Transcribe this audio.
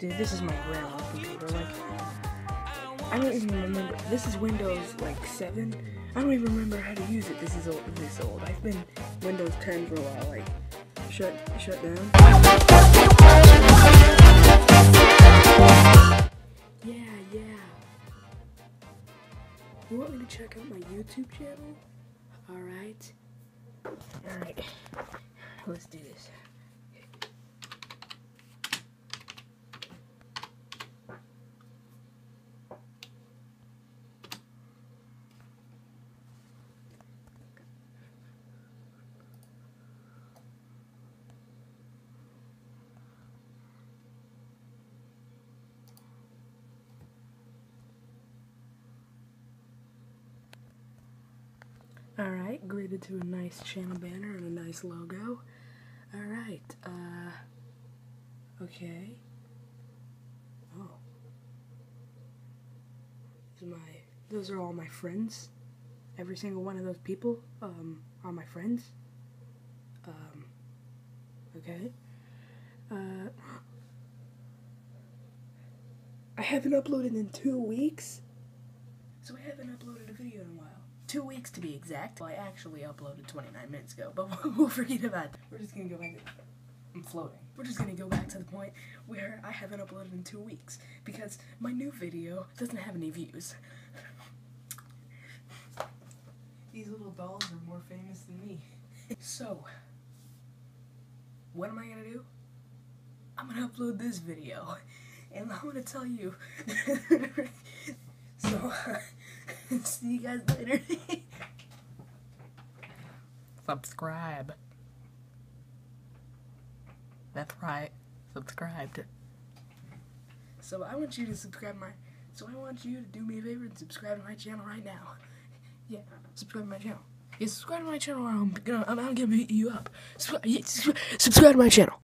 Dude, this is my grandma's computer. Like, I don't even remember. This is Windows like seven. I don't even remember how to use it. This is old. This old. I've been Windows 10 for a while. Like, shut, shut down. Yeah, yeah. You want me to check out my YouTube channel? All right. All right. Let's do this. Alright, greeted to a nice channel banner and a nice logo. Alright, uh. Okay. Oh. These are my. Those are all my friends. Every single one of those people, um, are my friends. Um. Okay. Uh. I haven't uploaded in two weeks. So I haven't uploaded a video in. Two weeks to be exact. Well, I actually uploaded 29 minutes ago, but we'll forget about it. We're just gonna go back to. I'm floating. We're just gonna go back to the point where I haven't uploaded in two weeks because my new video doesn't have any views. These little dolls are more famous than me. So, what am I gonna do? I'm gonna upload this video, and I'm gonna tell you. so, see you guys later. Subscribe. That's right. Subscribed. so I want you to subscribe my. So I want you to do me a favor and subscribe to my channel right now. Yeah, subscribe to my channel. Yeah, subscribe to my channel or I'm gonna I'm, I'm gonna beat you up. Subscribe, yeah, subscribe to my channel.